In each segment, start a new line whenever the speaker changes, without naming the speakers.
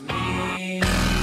me.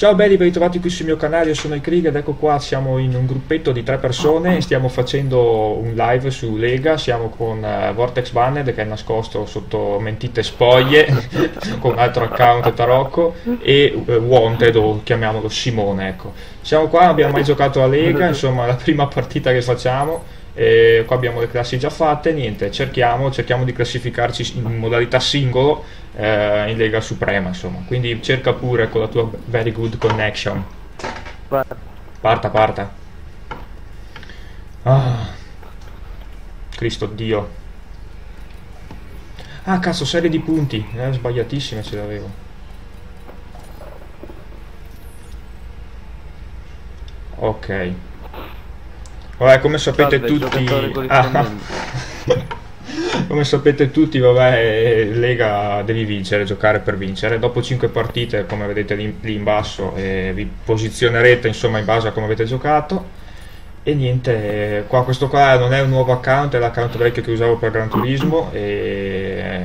Ciao belli, ben ritrovati qui sul mio canale, io sono il Krieg ed ecco qua siamo in un gruppetto di tre persone e stiamo facendo un live su Lega, siamo con uh, Vortex Banned che è nascosto sotto mentite spoglie con un altro account tarocco e uh, Wanted o chiamiamolo Simone, ecco. Siamo qua, non abbiamo mai giocato a Lega, insomma la prima partita che facciamo e qua abbiamo le classi già fatte, niente, cerchiamo, cerchiamo di classificarci in modalità singolo eh, in Lega Suprema, insomma. Quindi cerca pure con la tua very good connection. Parta, parta. Ah. Cristo Dio. Ah, cazzo, serie di punti. Eh, sbagliatissime ce l'avevo. Ok. Vabbè, come sapete tutti... Ah. come sapete tutti, vabbè, Lega devi vincere, giocare per vincere. Dopo 5 partite, come vedete lì, lì in basso, eh, vi posizionerete insomma in base a come avete giocato. E niente, qua questo qua non è un nuovo account, è l'account vecchio che usavo per Gran Turismo e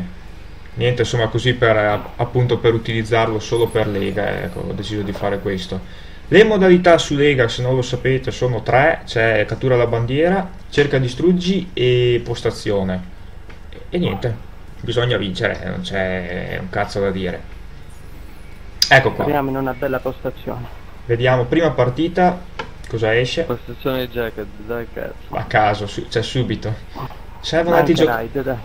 niente, insomma così per appunto per utilizzarlo solo per Lega, ecco, ho deciso di fare questo. Le modalità su Lega, se non lo sapete, sono tre, c'è cattura la bandiera, cerca distruggi e postazione. E niente, bisogna vincere, non c'è un cazzo da dire. Ecco qua.
Speriamo in una bella postazione.
Vediamo, prima partita, cosa esce?
Postazione jacket, dai cazzo.
A caso, su, cioè subito. Servono altri giocatori.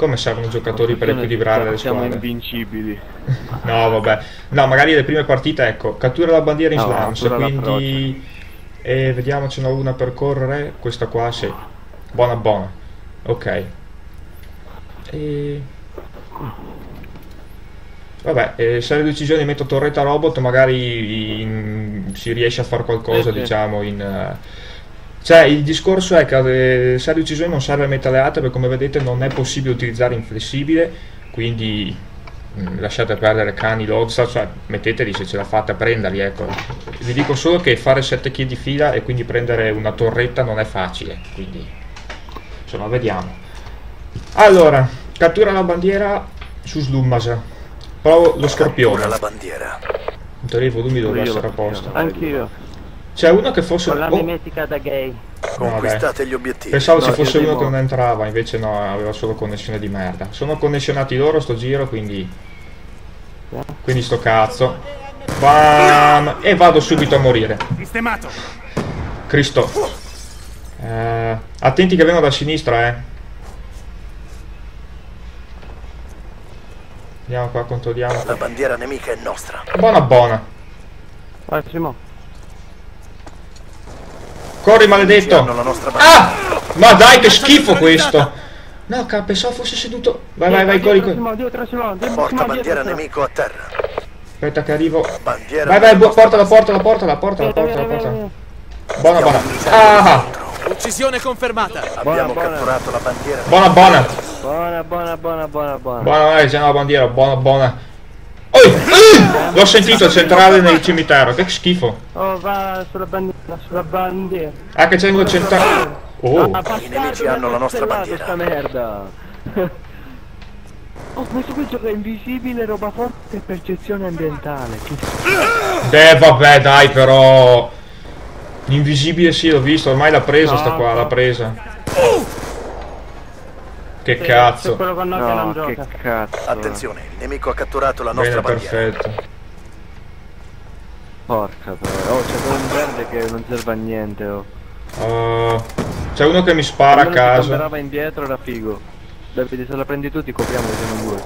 Come servono giocatori per equilibrare le
squadre?
Siamo
invincibili.
No, vabbè. No, magari le prime partite, ecco, cattura la bandiera in no, slams, quindi... E vediamo, ce n'è una per correre. Questa qua, sì. Buona, buona. Ok. E... Vabbè, eh, se le decisioni metto torretta robot, magari in... si riesce a fare qualcosa, eh, diciamo, in... Uh cioè, il discorso è che eh, serie uccisione non serve a mettere le altre perché come vedete non è possibile utilizzare inflessibile, quindi mh, mm, lasciate perdere cani, lozza, cioè metteteli se ce la fate a prenderli, ecco. Vi dico solo che fare 7 kg di fila e quindi prendere una torretta non è facile, quindi insomma vediamo. Allora, cattura la bandiera su Slummasa. Provo lo scorpione. Cattura la bandiera. In teoria i volumi dovrebbero essere a posto.
Anch'io.
C'è uno che fosse...
Con la mimetica da gay.
Conquistate gli obiettivi.
Pensavo ci fosse uno che non entrava, invece no, aveva solo connessione di merda. Sono connessionati loro sto giro, quindi... Quindi sto cazzo. Bam! E vado subito a morire. Sistemato. Cristo. Eh, attenti che vengono da sinistra, eh. Andiamo qua, controlliamo.
La bandiera nemica è nostra.
Buona buona.
Vai, Simo.
Corri maledetto! Ah! Ma dai che schifo questo! No, pensavo fosse seduto. Vai, vai, vai, corri.
Porta bandiera nemico a terra.
Aspetta che arrivo. Vai, vai, portala, portala, portala, portala, portala, portala. Buona, buona. Ah!
Uccisione confermata. Abbiamo catturato la bandiera.
Buona, buona.
Buona, buona, buona, buona, buona.
Buona, vai, c'è la bandiera, buona, buona. L'ho sentito centrale nel cimitero, che schifo.
Oh, va sulla bandiera, sulla bandiera.
Ah, che c'è uno centrale. Oh.
Ah, I nemici hanno la nostra bandiera.
Questa merda. Oh, questo qui gioca invisibile, roba forte e percezione ambientale.
Beh, vabbè, dai, però... L'invisibile sì, l'ho visto, ormai l'ha presa no, sta qua, l'ha presa. Che cazzo.
no. Che
cazzo. Attenzione, il nemico ha catturato la nostra
Bene, bandiera. perfetto.
Porca però. Oh, c'è un verde che non serve a niente, oh.
Uh, c'è uno che mi spara a caso. Se
andava indietro era figo. Davide, se la prendi tu ti copriamo se non vuoi.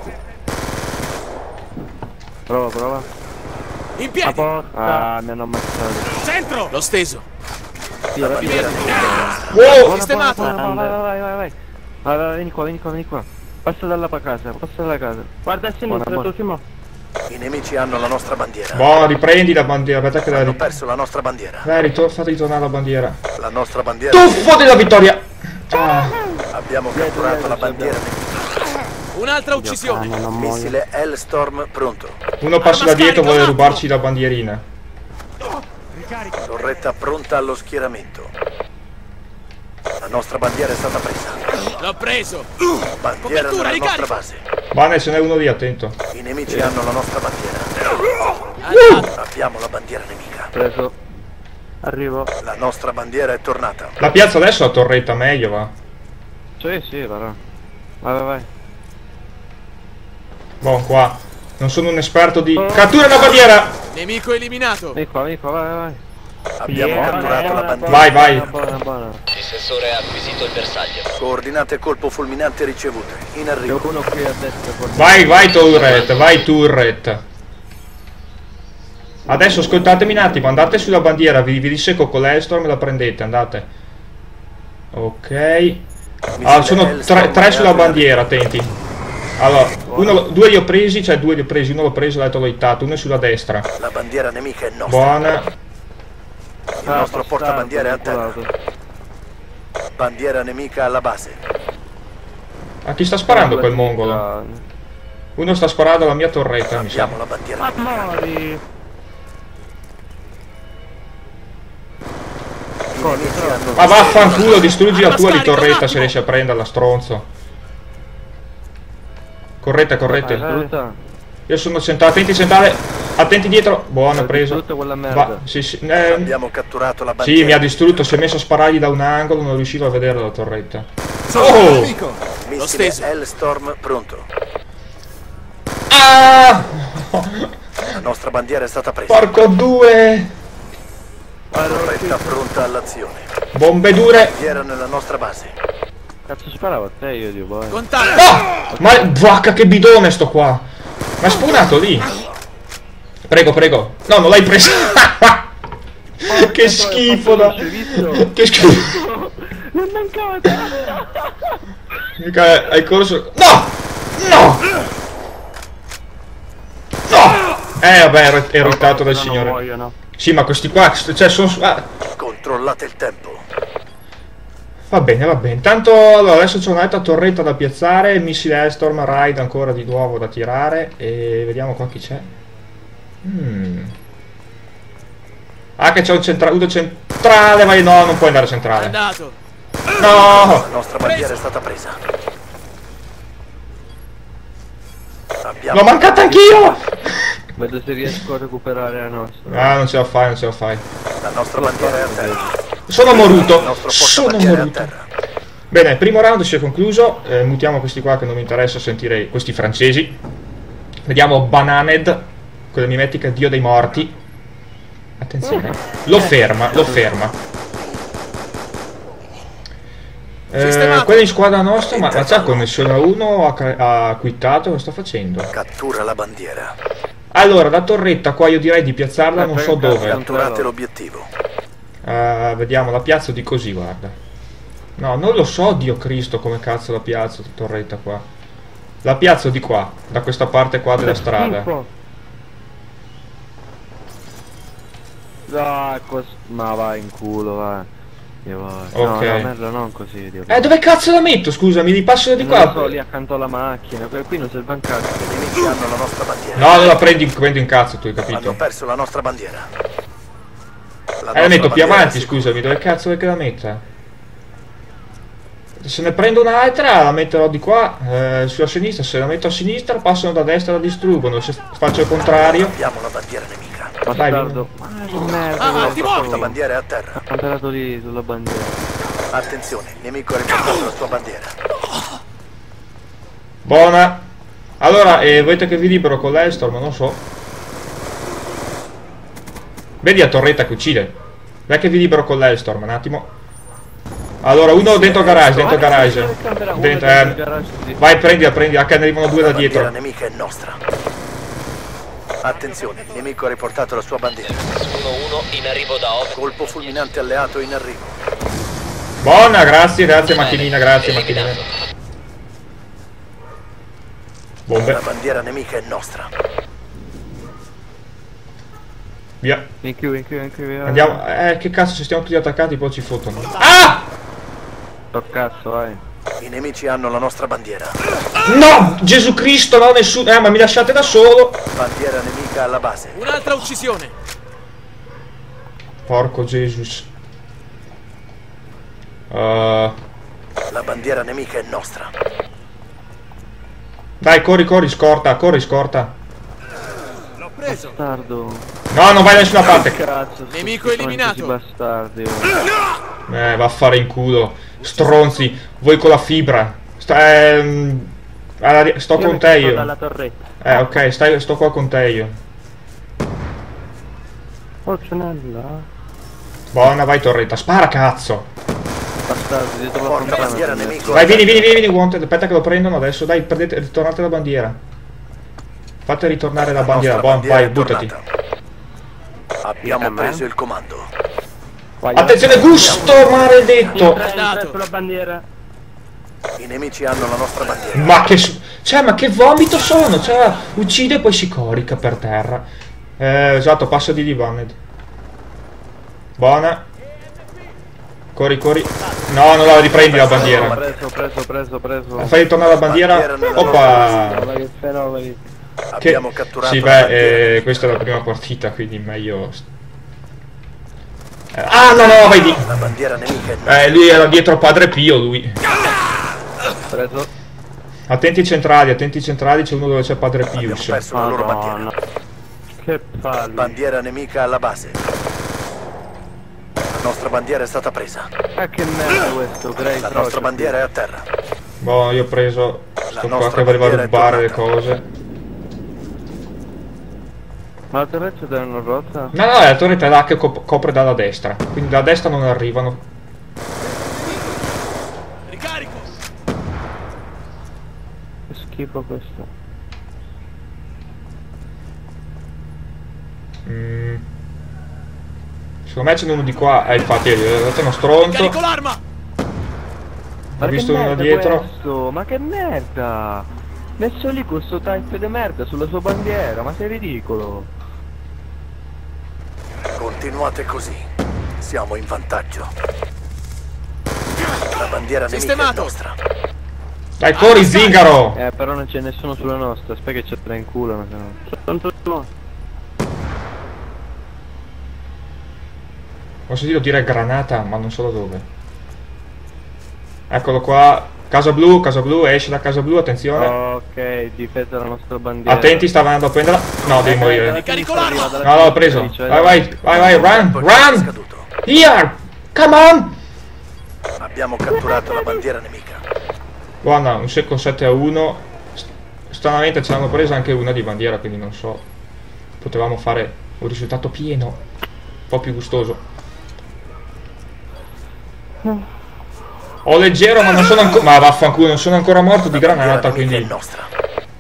Prova, prova.
In piedi!
Ah, mi hanno ammazzato.
Centro! L'ho steso.
Sì, la bandiera.
Wow!
Sistemato!
Vai, vai, vai, vai, vai.
Vai, vai, vieni qua, vieni qua, vieni qua. Passa dalla casa, passa dalla casa.
Guarda a sinistra, tu Simo.
I nemici hanno la nostra bandiera.
Boh, riprendi la bandiera, aspetta che
la Hanno perso la nostra bandiera.
Dai, ritor fate ritornare la bandiera.
La nostra bandiera.
Tuffo della vittoria!
Ah. Abbiamo catturato la bandiera Un'altra uccisione. Missile Hellstorm pronto.
Uno passa da dietro e vuole rubarci la bandierina.
Torretta pronta allo schieramento. La nostra bandiera è stata presa.
L'ho preso!
Bandiera
Copertura,
nostra
ricarico.
base.
Bane, ce n'è uno lì, attento.
I nemici hanno la nostra bandiera.
Andato.
Abbiamo la bandiera nemica.
Preso. Arrivo.
La nostra bandiera è tornata.
La piazza adesso la torretta, meglio va.
Sì, sì, va. Vai, vai, vai.
Boh, qua. Non sono un esperto di... Cattura la bandiera!
Nemico eliminato!
Vieni qua, vieni qua, vai, vai.
Abbiamo catturato la bandiera.
Vai, vai.
Buona, buona.
Il sensore ha acquisito il bersaglio.
Coordinate colpo fulminante ricevute. In arrivo.
uno qui a destra. forse.
Vai, vai turret, vai turret. Adesso ascoltatemi un attimo, andate sulla bandiera, vi, vi disseco con l'Elstorm e la prendete, andate. Ok. Allora, sono tre, tre sulla bandiera, attenti. Allora, uno, due li ho presi, cioè due li ho presi, uno l'ho preso e l'altro l'ho hittato, uno è sulla destra.
La bandiera nemica è nostra.
Buona.
Il
Ah,
nostro
bastardo,
portabandiera è a terra. Bandiera nemica alla base.
A chi sta sparando quel mongolo? Uno sta sparando alla mia torretta, mi sa.
La bandiera.
Mori!
Ma vaffanculo, distruggi la tua di torretta se riesci a prenderla, stronzo. Corrette.
Brutta.
Io sono centrale, attenti centrale, attenti dietro. Buono, preso.
Quella merda.
Va, sì, sì, eh,
Abbiamo catturato la bandiera.
sì, mi ha distrutto, si è messo a sparargli da un angolo, non riuscivo a vedere la torretta. Oh!
L'ho
Missile
steso!
Hellstorm pronto.
Ah!
La nostra bandiera è stata presa.
Porco due!
Torretta pronta all'azione.
Bombe dure!
Bandiera nella nostra base.
Cazzo sparavo a te io Dio boy.
Contatto!
No! Ma vacca che bidone sto qua! Ma è spawnato lì! Prego, prego! No, non l'hai preso! che schifo da... Che schifo!
Non mancava tanto!
Hai corso... No! No! No! Eh vabbè, ero, ero irritato dal signore.
muoiono.
Sì, ma questi qua, cioè sono... ah,
Controllate il tempo.
va bene, va bene. Intanto, allora, adesso c'è un'altra torretta da piazzare, missile Hellstorm, Raid ancora di nuovo da tirare, e vediamo qua chi c'è. Mm. Ah, che c'è un centrale, centrale, vai, no, non puoi andare centrale.
Andato!
No!
La nostra bandiera è stata presa. Abbiamo
L'ho mancata anch'io!
Vedo se riesco a recuperare la nostra.
Ah, non ce la fai, non ce la fai.
La nostra bandiera è a terra.
Sono moruto, sono moruto. Bene, primo round si è concluso, eh, mutiamo questi qua che non mi interessa sentire questi francesi. Vediamo Bananed, quella mimetica dio dei morti. Attenzione, lo ferma, lo ferma. Eh, quella in squadra nostra, ma, ma c'ha connessione a uno, ha, ha quittato, cosa sta facendo?
Cattura la bandiera.
Allora, la torretta qua io direi di piazzarla non so dove.
Catturate l'obiettivo.
Eh, vediamo, la piazzo di così, guarda. No, non lo so, Dio Cristo, come cazzo la piazzo, la torretta qua. La piazzo di qua, da questa parte qua della strada.
Cos- ma vai in culo, vai. Io vai.
Ok.
No, no, merda, non così, Dio.
Eh, dove cazzo la metto, scusami, li passo di qua.
lì accanto alla macchina, qui non serve un cazzo.
I nemici hanno la nostra bandiera.
No, non la prendi, prendi in cazzo, tu hai
Hanno
capito?
perso la nostra bandiera. La
Eh, la metto più avanti, scusami, dove cazzo vuoi che la metta? Se ne prendo un'altra, la metterò di qua, eh, sulla sinistra, se la metto a sinistra passano da destra e la distruggono, se faccio il contrario...
Abbiamo la bandiera nemica.
Bastardo. Ma che merda.
Ah, morti!
La bandiera è a terra.
Ha camperato lì sulla bandiera.
Attenzione, il nemico ha riportato la sua bandiera.
Buona! Allora, eh, volete che vi libero con l'Elstorm? Non so. Vedi la torretta che uccide? Vai che vi libero con l'Elstorm, un attimo. Allora, uno dentro garage, dentro garage. Dentro, eh, vai, prendila, prendila, che ne arrivano due
La
da dietro.
nemica è nostra. Attenzione, il nemico ha riportato la sua bandiera.
1-1 in arrivo da ovest.
Colpo fulminante alleato in arrivo.
Buona, grazie, grazie
Bene,
macchinina, grazie macchinina.
eliminato.
Bombe,
La bandiera nemica è nostra.
via.
In più, in più, in più. via.
Andiamo, eh, che cazzo, se stiamo tutti attaccati poi ci fottono. Ah!
Sto cazzo, vai.
I nemici hanno la nostra bandiera.
No! Gesù Cristo, no, nessuno... Eh, ma mi lasciate da solo!
Bandiera nemica alla base.
Un'altra uccisione!
Porco Jesus. Uh,
La bandiera nemica è nostra.
Dai, corri, corri, scorta, corri, scorta.
L'ho preso.
Bastardo.
No, non vai da nessuna parte.
Cazzo.
Nemico eliminato.
Bastardi. oh.
Eh, va a fare in culo. Stronzi, voi con la fibra. Sta, ehm, alla- sto con te io. Eh, ok, stai, sto qua con te io.
Fortunella.
Buona, vai torretta. Spara, cazzo.
Bastardi, dietro la
Porca bandiera nemico.
Vai, vieni, vieni, vieni, vieni, Wanted. Aspetta che lo prendono adesso. Dai, prendete, ritornate la bandiera. Fate ritornare la
La
bandiera. Buon,
bandiera
vai, buttati.
Abbiamo
me.
preso il comando.
Attenzione, gusto maledetto.
I nemici hanno la nostra bandiera.
Ma che... Cioè, ma che vomito sono? Cioè, uccide e poi si corica per terra. Eh, esatto, passa di lì, Banned. Buona. Corri, corri. No, non la riprendi la bandiera.
Preso, preso, preso, preso.
Fai ritornare la bandiera. Oppa.
Che.
Abbiamo catturato
Sì, beh, eh, questa è la prima partita, quindi meglio... Ah, no, no, vai di...
La bandiera nemica.
Eh, lui era dietro Padre Pio, lui.
Preso.
Attenti centrali, attenti centrali, c'è uno dove c'è Padre
Abbiamo
Pius.
perso la loro bandiera.
Madonna. Che palle.
Bandiera nemica alla base. La nostra bandiera è stata presa.
Ah, che merda questo, Grey
La nostra bandiera è a terra.
Boh, io ho preso sto qua che voleva rubare le cose.
Ma la torretta l'hanno rotta?
No, no, la torretta è là che cop- copre dalla destra. Quindi da destra non arrivano.
Ricarico.
Che schifo questo.
Mm. Secondo me c'è uno di qua. Eh, infatti, eh, c'è uno stronzo.
Carico l'arma.
Ma
visto uno dietro.
Questo? Ma che merda! Messo lì questo type di merda sulla sua bandiera, ma sei ridicolo!
Continuate così. Siamo in vantaggio. La bandiera nemica è
Sistemato.
nostra.
Dai, corri, zingaro!
Eh, però non c'è nessuno sulla nostra, aspetta che ce l'ha in culo, ma se no.
Tutti morti.
Ho sentito dire granata, ma non so da dove. Eccolo qua. Casa blu, casa blu, esce da casa blu, attenzione.
Ok, difesa della nostra bandiera.
Attenti, sta andando a prenderla. No, devi morire.
Ricarico l'arma.
No, l'ho preso. Vai, vai, vai, vai, run, run!
scaduto.
Here! Come on!
Abbiamo catturato la bandiera nemica.
Guarda, un secco 7 a 1. St- Stranamente ce l'hanno presa anche una di bandiera, quindi non so. Potevamo fare un risultato pieno. Un po' più gustoso. Ho leggero, ma non sono ancora. Ma vaffanculo, non sono ancora morto di granata, quindi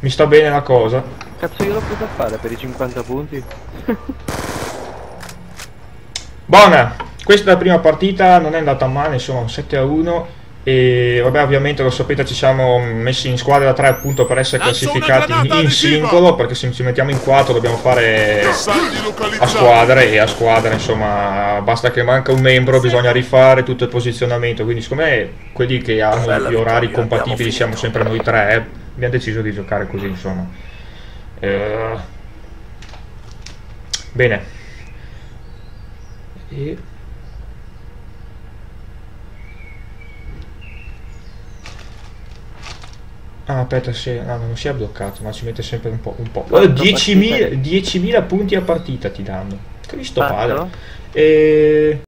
mi sta bene la cosa.
Cazzo io l'ho preso a fare per i 50 punti?
Buona, questa è la prima partita, non è andata male, insomma un 7 a 1 e vabbè ovviamente lo sapete ci siamo messi in squadra da 3 appunto per essere classificati in singolo perché se ci mettiamo in 4 dobbiamo fare a squadre e a squadra insomma basta che manca un membro bisogna rifare tutto il posizionamento. Quindi siccome me quelli che hanno gli orari
vittoria,
compatibili siamo sempre noi tre eh, abbiamo deciso di giocare così insomma. Eh, bene. E Ah, aspetta, sì, no, non si è bloccato, ma ci mette sempre un po'. Un po'.
Quanto
10.000
partite?
10.000 punti a partita ti danno.
Quanto?
padre. E...